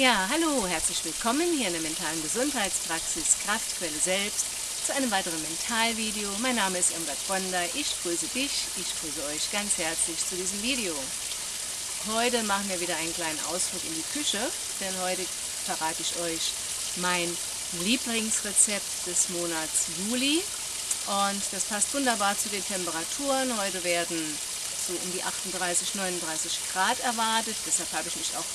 Ja, hallo, herzlich willkommen hier in der mentalen Gesundheitspraxis Kraftquelle selbst zu einem weiteren Mentalvideo. Mein Name ist Irmgard Bonder, ich grüße dich, ich grüße euch ganz herzlich zu diesem Video. Heute machen wir wieder einen kleinen Ausflug in die Küche, denn heute verrate ich euch mein Lieblingsrezept des Monats Juli. Und das passt wunderbar zu den Temperaturen. Heute werden so um die 38, 39 Grad erwartet. Deshalb habe ich mich auch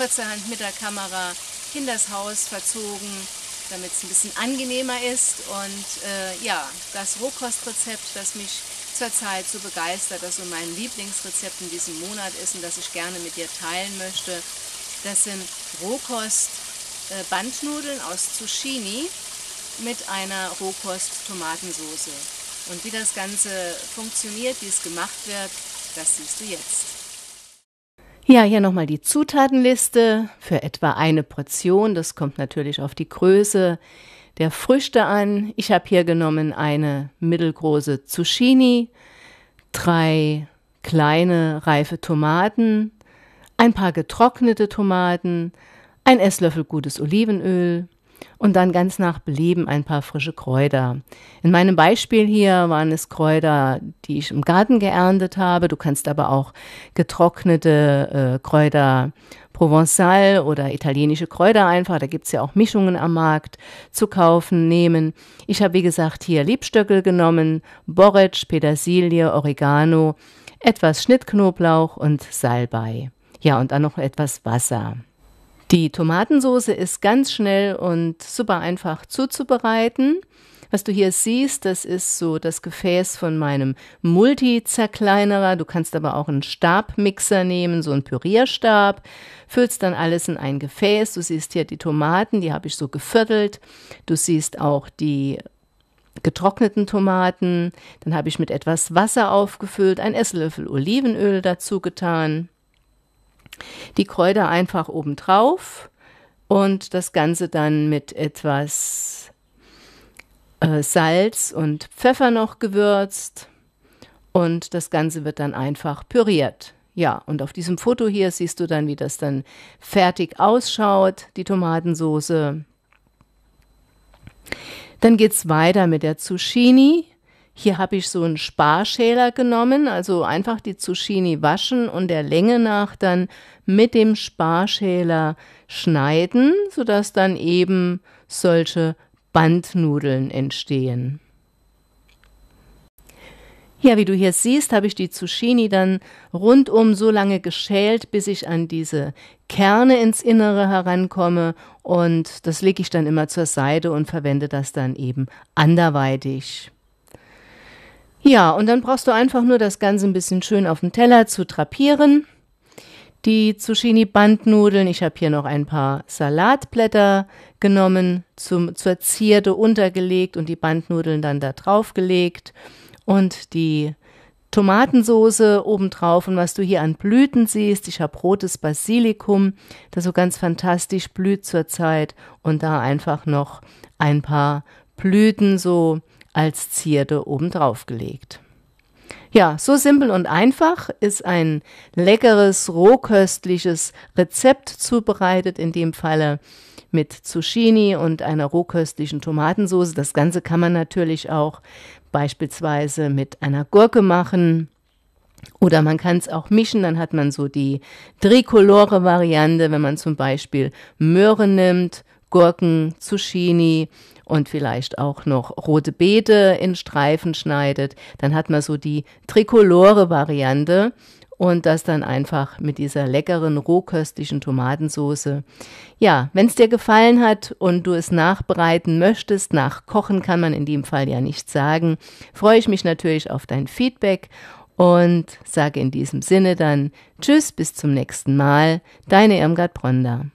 kurzerhand mit der Kamera in das Haus verzogen, damit es ein bisschen angenehmer ist. Und äh, ja, das Rohkostrezept, das mich zurzeit so begeistert, das so mein Lieblingsrezept in diesem Monat ist und das ich gerne mit dir teilen möchte, das sind Rohkost-Bandnudeln aus Zucchini mit einer Rohkost-Tomatensauce. Und wie das Ganze funktioniert, wie es gemacht wird, das siehst du jetzt. Ja, hier nochmal die Zutatenliste für etwa eine Portion. Das kommt natürlich auf die Größe der Früchte an. Ich habe hier genommen eine mittelgroße Zucchini, drei kleine reife Tomaten, ein paar getrocknete Tomaten, ein Esslöffel gutes Olivenöl, und dann ganz nach Belieben ein paar frische Kräuter. In meinem Beispiel hier waren es Kräuter, die ich im Garten geerntet habe. Du kannst aber auch getrocknete äh, Kräuter Provençal oder italienische Kräuter einfach, da gibt es ja auch Mischungen am Markt zu kaufen, nehmen. Ich habe wie gesagt hier Liebstöckel genommen, Borretsch, Petersilie, Oregano, etwas Schnittknoblauch und Salbei. Ja, und dann noch etwas Wasser. Die Tomatensauce ist ganz schnell und super einfach zuzubereiten. Was du hier siehst, das ist so das Gefäß von meinem Multi-Zerkleinerer. Du kannst aber auch einen Stabmixer nehmen, so einen Pürierstab. Füllst dann alles in ein Gefäß. Du siehst hier die Tomaten, die habe ich so geviertelt. Du siehst auch die getrockneten Tomaten. Dann habe ich mit etwas Wasser aufgefüllt, ein Esslöffel Olivenöl dazu getan die Kräuter einfach obendrauf und das Ganze dann mit etwas äh, Salz und Pfeffer noch gewürzt und das Ganze wird dann einfach püriert. Ja, und auf diesem Foto hier siehst du dann, wie das dann fertig ausschaut, die Tomatensoße. Dann geht es weiter mit der Zucchini. Hier habe ich so einen Sparschäler genommen, also einfach die Zucchini waschen und der Länge nach dann mit dem Sparschäler schneiden, sodass dann eben solche Bandnudeln entstehen. Ja, wie du hier siehst, habe ich die Zucchini dann rundum so lange geschält, bis ich an diese Kerne ins Innere herankomme und das lege ich dann immer zur Seite und verwende das dann eben anderweitig. Ja, und dann brauchst du einfach nur das Ganze ein bisschen schön auf dem Teller zu drapieren. Die Zucchini-Bandnudeln, ich habe hier noch ein paar Salatblätter genommen, zum, zur Zierde untergelegt und die Bandnudeln dann da drauf gelegt und die Tomatensoße obendrauf. Und was du hier an Blüten siehst, ich habe rotes Basilikum, das so ganz fantastisch blüht zurzeit. Und da einfach noch ein paar Blüten so als Zierde obendrauf gelegt. Ja, so simpel und einfach ist ein leckeres, rohköstliches Rezept zubereitet, in dem Falle mit Zucchini und einer rohköstlichen Tomatensauce. Das Ganze kann man natürlich auch beispielsweise mit einer Gurke machen. Oder man kann es auch mischen, dann hat man so die Tricolore-Variante, wenn man zum Beispiel Möhren nimmt, Gurken, Zucchini und vielleicht auch noch rote Beete in Streifen schneidet, dann hat man so die Tricolore-Variante und das dann einfach mit dieser leckeren rohköstlichen Tomatensauce. Ja, wenn es dir gefallen hat und du es nachbereiten möchtest, nachkochen kann man in dem Fall ja nicht sagen, freue ich mich natürlich auf dein Feedback und sage in diesem Sinne dann Tschüss, bis zum nächsten Mal, deine Irmgard Bronder.